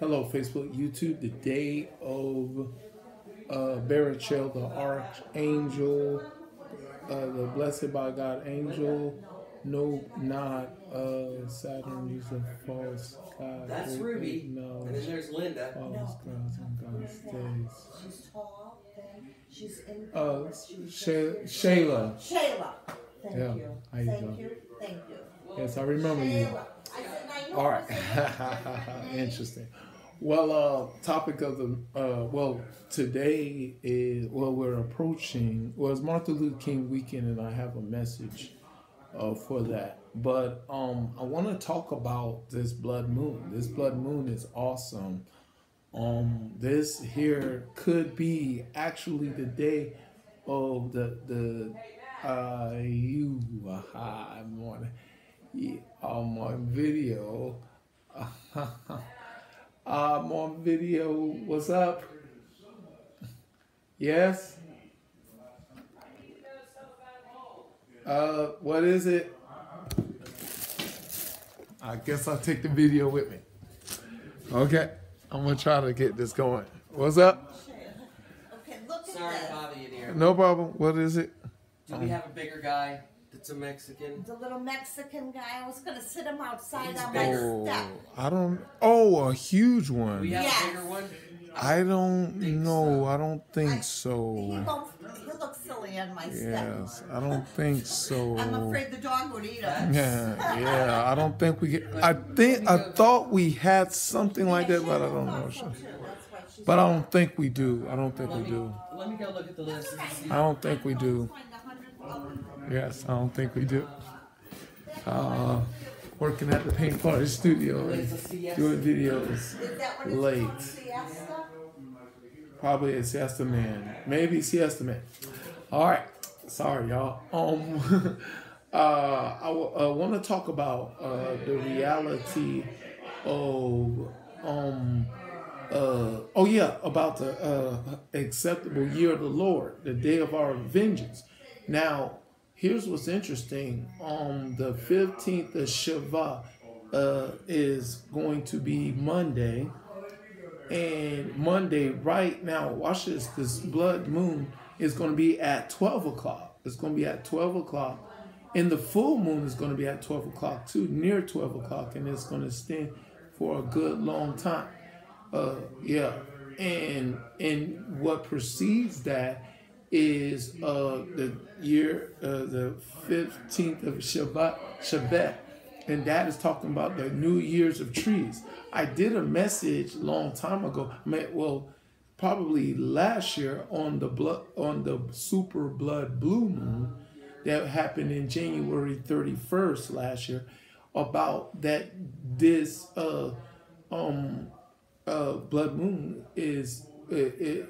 Hello, Facebook, YouTube. The day of uh, Barachel, the archangel, uh, the blessed by God angel. No, not uh, Saturn. He's a false god. That's Great Ruby. No. And then there's Linda. False gods and God's. She's tall, she's in. Uh, Shay- Shayla. Shayla. Thank Yeah, you. how you Thank doing? you. Thank you. Yes, I remember you. Shayla. I said, I know All you said Interesting. Well, uh, topic of the uh, well today is well we're approaching well it's Martin Luther King weekend and I have a message uh, for that. But um, I want to talk about this blood moon. This blood moon is awesome. Um, this here could be actually the day of the the uh you uh, I'm on yeah, on video. I'm on video. What's up? Yes. Uh, what is it? I guess I'll take the video with me. Okay, I'm gonna try to get this going. What's up? Okay, look at Sorry to bother you, dear. No problem. What is it? Do we have a bigger guy that's a Mexican? The little Mexican guy, I was gonna sit him outside He's on big. my Oh, step. I don't. Oh, a huge We one. have Yes. a bigger one? I don't Think know. so. I don't think He so. looks, he looks silly on my step. Yes, I don't think so. I'm afraid the dog would eat him. Yeah, yeah. I don't think we get. I think I thought we had something like that, but I don't know. But I don't think we do. I don't think we me, do. let me go look at the list. I don't think we do. Yes, I don't think we do. Uh, working at the Paint Party Studio and doing videos late. Probably a Siesta Man. Maybe Siesta Man. All right. Sorry, y'all. Um, uh, I uh, want to talk about uh, the reality of um, uh, oh yeah, about the uh, acceptable year of the Lord, the day of our vengeance. Now, here's what's interesting. On the fifteenth of Shevat uh, is going to be Monday and Monday right now, watch this. This blood moon is going to be at twelve o'clock. It's going to be at twelve o'clock, and the full moon is going to be at twelve o'clock too, near twelve o'clock, and it's going to extend for a good long time. Uh, yeah, and and what precedes that is uh the year uh, the fifteenth of Shevat Shevat and that is talking about the new years of trees. I did a message long time ago. Well, probably last year on the blood on the super blood blue moon that happened in January 31st last year about that this uh um uh blood moon is it, it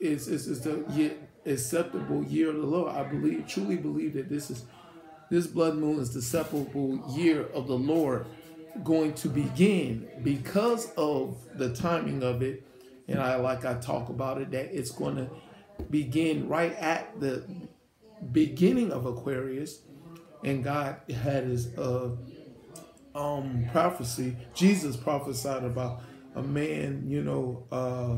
is is is the acceptable year of the Lord. I believe truly believe that this is this blood moon is the acceptable year of the Lord going to begin because of the timing of it. And I like I talk about it that it's going to begin right at the beginning of Aquarius, and God had His uh, um prophecy. Jesus prophesied about a man, you know, uh,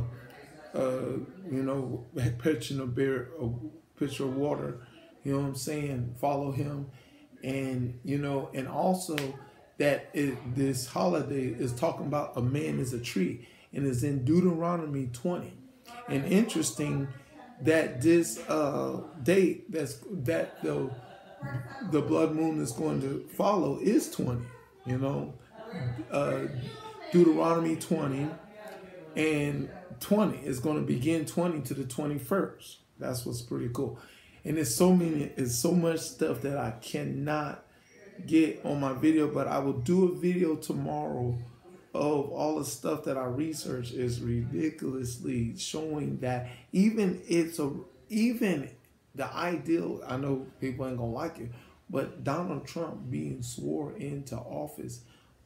uh, you know, pitching a beer, a pitcher of water. You know what I'm saying? Follow him, and you know, and also that it, this holiday is talking about a man is a tree, and is in Deuteronomy 20. And interesting that this uh, date that's that the the blood moon is going to follow is 20. You know, uh, Deuteronomy 20 and 20 is going to begin 20 to the 21st. That's what's pretty cool. And it's so many, it's so much stuff that I cannot get on my video, but I will do a video tomorrow of all the stuff that I research is ridiculously showing that even it's a even the ideal I know people ain't gonna like it, but Donald Trump being sworn into office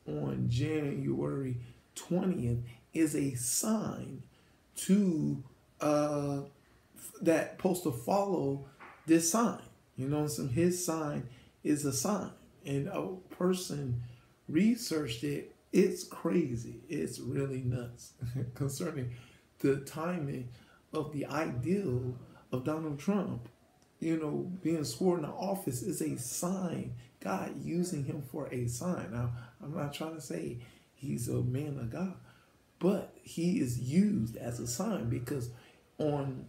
on January 20th is a sign to uh that supposed to follow this sign. You know, some his sign is a sign. And a person researched it it's crazy. It's really nuts concerning the timing of the ideal of Donald Trump. You know, being sworn to office is a sign. God using him for a sign. Now, I'm not trying to say he's a man of God, but he is used as a sign because on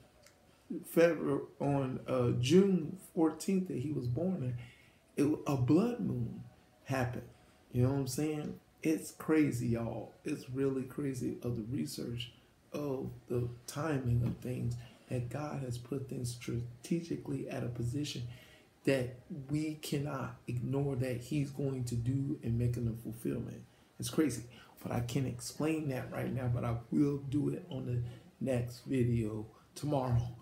February on uh, June 14th that he was born, it, a blood moon happened. You know what I'm saying? It's crazy, y'all. It's really crazy of the research of the timing of things that God has put things strategically at a position that we cannot ignore that He's going to do and making the fulfillment. It's crazy, but I can't explain that right now. But I will do it on the next video tomorrow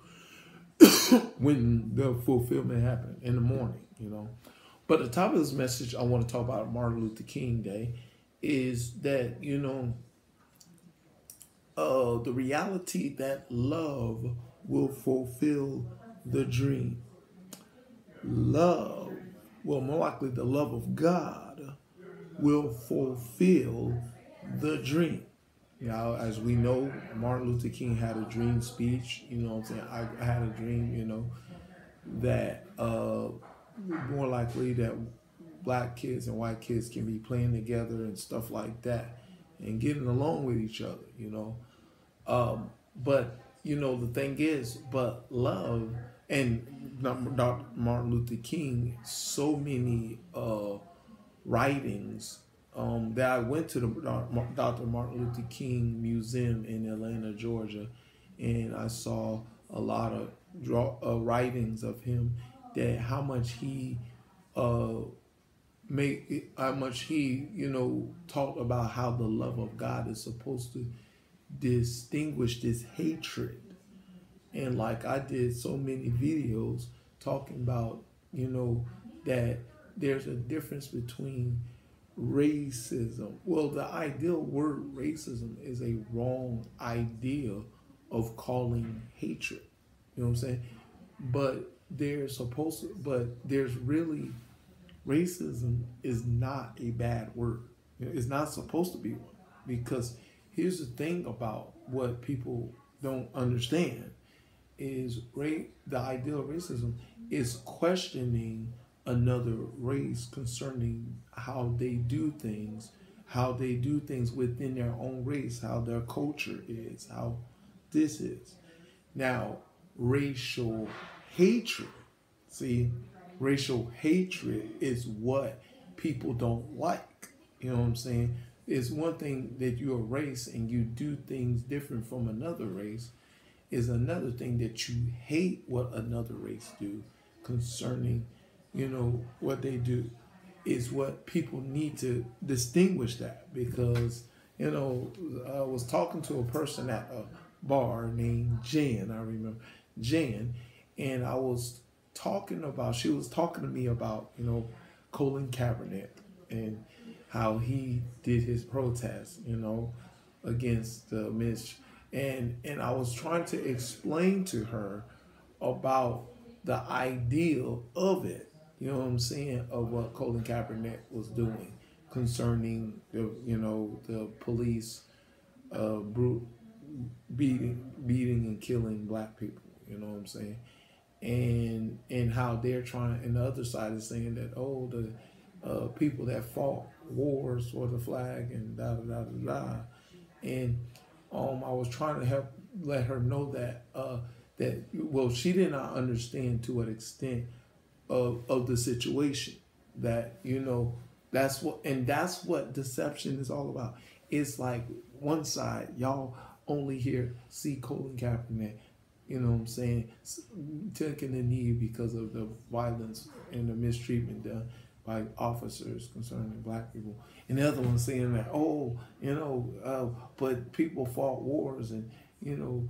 when the fulfillment happened in the morning. You know. But the top of this message I want to talk about Martin Luther King Day is that you know uh, the reality that love will fulfill the dream. Love, well, more likely the love of God will fulfill the dream. You know, as we know, Martin Luther King had a dream speech. You know I'm saying? I, I had a dream, you know, that uh, more likely that black kids and white kids can be playing together and stuff like that and getting along with each other, you know. Um, but you know the thing is, but love and Dr. Martin Luther King, so many uh, writings um, that I went to the Dr. Martin Luther King Museum in Atlanta, Georgia, and I saw a lot of draw, uh, writings of him that how much he uh, make how much he you know talked about how the love of God is supposed to distinguish this hatred and like I did so many videos talking about you know that there's a difference between racism. Well the ideal word racism is a wrong idea of calling hatred. You know what I'm saying? But there's supposed to but there's really racism is not a bad word. It's not supposed to be one. Because here's the thing about what people don't understand is the idea of racism is questioning another race concerning how they do things, how they do things within their own race, how their culture is, how this is. Now, racial hatred, see, racial hatred is what people don't like. You know what I'm saying? It's one thing that you're a race and you do things different from another race. Is another thing that you hate what another race do concerning, you know, what they do. Is what people need to distinguish that because you know I was talking to a person at a bar named Jen, I remember Jen, and I was talking about, she was talking to me about, you know, Colin Kaepernick and how he did his protest, you know, against the Mitch. And, and I was trying to explain to her about the ideal of it, you know what I'm saying, of what Colin Kaepernick was doing concerning the, you know, the police uh, brute, beating, beating and killing black people, you know what I'm saying? and and how they're trying and the other side is saying that oh the uh, people that fought wars for the flag and da da da da da and um I was trying to help let her know that uh that well she did not understand to what extent of of the situation that you know that's what and that's what deception is all about it's like one side y'all only hear see Colin Kaepernick you know what I'm saying, taking the knee because of the violence and the mistreatment done by officers concerning black people. And the other one saying that, oh, you know, uh, but people fought wars and, you know,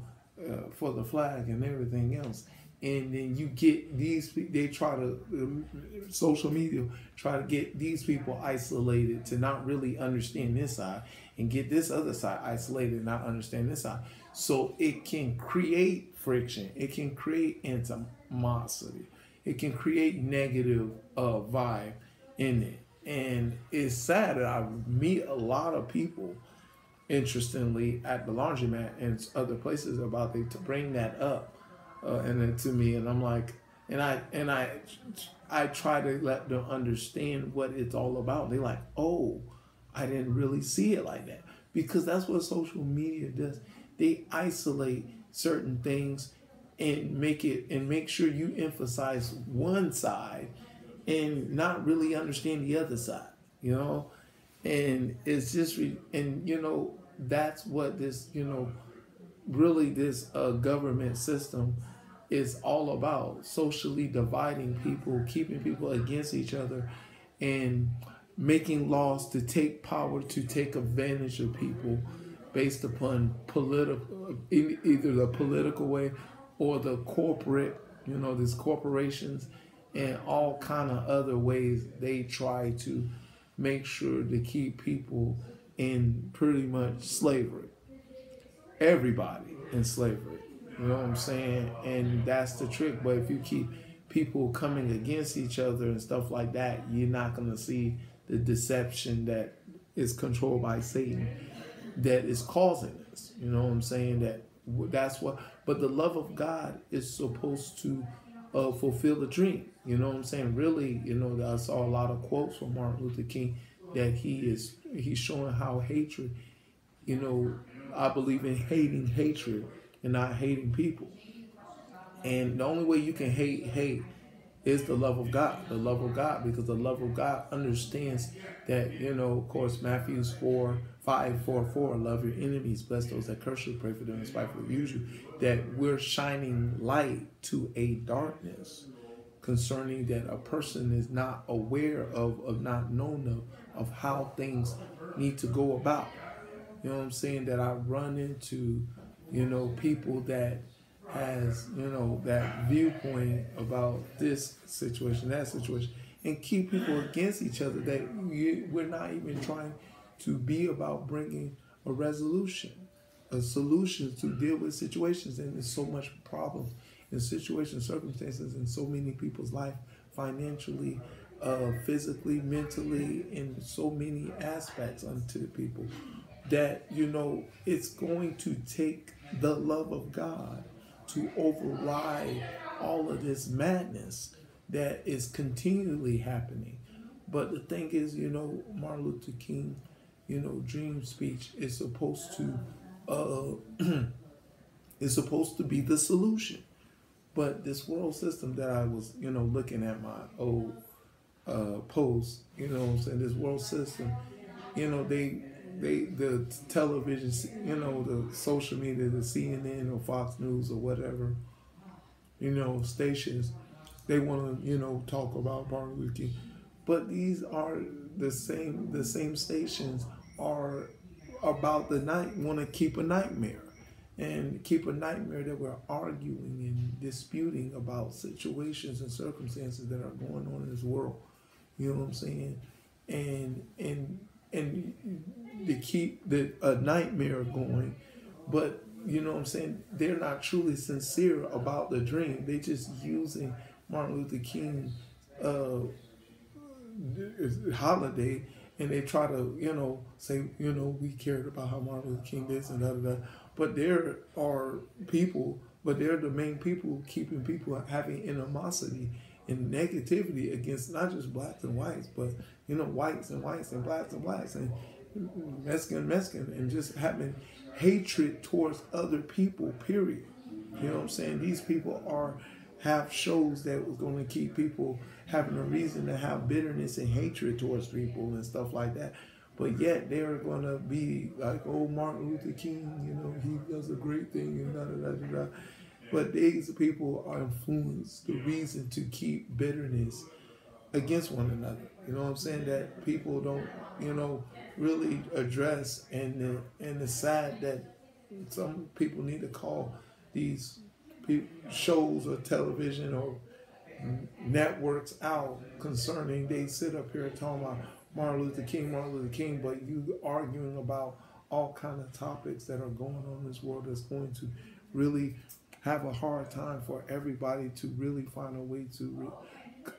uh, for the flag and everything else. And then you get these, they try to, social media, try to get these people isolated to not really understand this side and get this other side isolated and not understand this side. So it can create friction. It can create animosity. It can create negative uh, vibe in it. and it's sad that I meet a lot of people, interestingly, at the laundromat and other places about they to bring that up, uh, and to me, and I'm like, and I and I, I try to let them understand what it's all about. They're like, oh, I didn't really see it like that because that's what social media does. They isolate certain things and make it and make sure you emphasize one side and not really understand the other side you know and it's just and you know that's what this you know really this uh, government system is all about socially dividing people keeping people against each other and making laws to take power to take advantage of people based upon political either the political way or the corporate you know these corporations and all kind of other ways they try to make sure to keep people in pretty much slavery. Everybody in slavery you know what i'm saying and that's the trick but if you keep people coming against each other and stuff like that you're not going to see the deception that is controlled by satan that is causing this. You know what I'm saying? That that's what. But the love of God is supposed to uh, fulfill the dream. You know what I'm saying? Really, you know, I saw a lot of quotes from Martin Luther King that he is he's showing how hatred. You know, I believe in hating hatred and not hating people. And the only way you can hate hate is the love of God, the love of God, because the love of God understands that, you know, of course, Matthew's 4, 5, 4, 4, love your enemies, bless those that curse you, pray for them, spitefully use you, that we're shining light to a darkness concerning that a person is not aware of, of not known of, of how things need to go about. You know what I'm saying? That I run into, you know, people that has you know that viewpoint about this situation, that situation, and keep people against each other. That we, we're not even trying to be about bringing a resolution, a solution to deal with situations. And there's so much problems in situations, circumstances, in so many people's life, financially, uh, physically, mentally, in so many aspects unto people that you know it's going to take the love of God to override all of this madness that is continually happening. But the thing is, you know, Martin Luther King, you know, dream speech is supposed to uh is supposed to be the solution. But this world system that I was, you know, looking at my old uh post, you know saying, this world system, you know, they they the television, you know, the social media, the CNN or Fox News or whatever, you know, stations, they want to, you know, talk about Martin Luther King, but these are the same. The same stations are about the night. Want to keep a nightmare, and keep a nightmare that we're arguing and disputing about situations and circumstances that are going on in this world. You know what I'm saying? And and and to keep the a nightmare going, but you know what I'm saying? They're not truly sincere about the dream. They're just using Martin Luther King uh, holiday and they try to, you know, say, you know, we cared about how Martin Luther King this and that that. But there are people, but they're the main people keeping people having animosity and negativity against not just blacks and whites, but you know, whites and whites and blacks and blacks and Mexican Mexican and just having hatred towards other people, period. You know what I'm saying? These people are have shows that was going to keep people having a reason to have bitterness and hatred towards people and stuff like that. But yet they're going to be like, oh, Martin Luther King, you know, he does a great thing and da da da da. But these people are influenced the reason to keep bitterness against one another. You know what I'm saying? That people don't, you know, really address and the, and sad that some people need to call these shows or television or networks out concerning they sit up here talking about Martin Luther King, Martin Luther King, but you arguing about all kind of topics that are going on in this world that's going to really have a hard time for everybody to really find a way to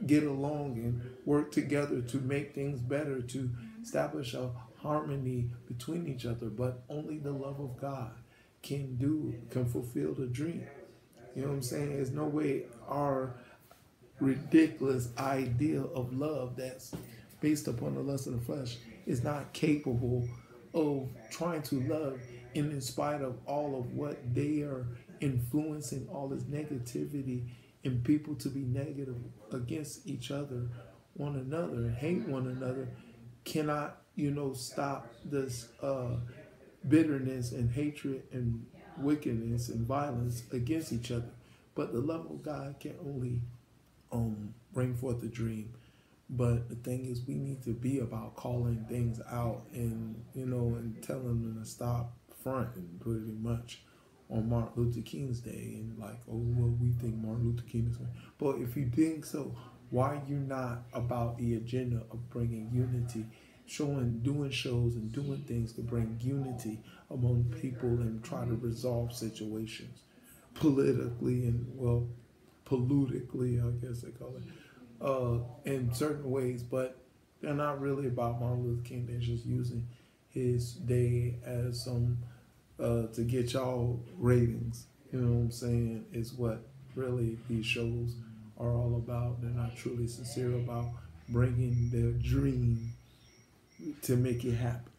get along and work together to make things better, to establish a harmony between each other. But only the love of God can do, can fulfill the dream. You know what I'm saying? There's no way our ridiculous ideal of love that's based upon the lust of the flesh is not capable of trying to love in spite of all of what they are influencing all this negativity and people to be negative against each other one another hate one another cannot you know stop this uh bitterness and hatred and wickedness and violence against each other. But the love of god can only um bring forth a dream. But the thing is we need to be about calling things out and you know and telling them to stop front and pretty much on Martin Luther King's day and like, oh well we think Martin Luther King is but if you think so, why you not about the agenda of bringing unity, showing doing shows and doing things to bring unity among people and try to resolve situations politically and well politically I guess they call it uh, in certain ways, but they're not really about Martin Luther King. They're just using his day as some uh, to get y'all ratings. You know what I'm saying? Is what really these shows are all about. They're not truly sincere about bringing their dream to make it happen.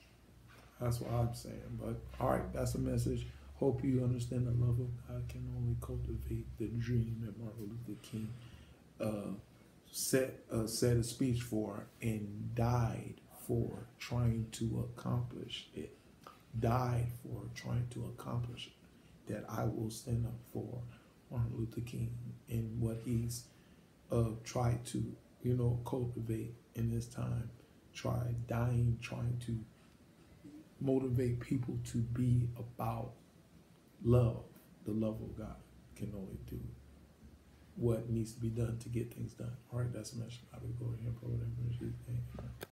That's what I'm saying. But all right, that's a message. Hope you understand the love of God can only cultivate the dream that Martin Luther King uh, set uh, said a speech for and died for trying to accomplish it. Died for trying to accomplish. That I will stand up for Martin Luther King and what he's uh, tried to, you know, cultivate in this time. Try dying, trying to motivate people to be about love. The love of God can only do what needs to be done to get things done. All right, that's a message. I will go ahead and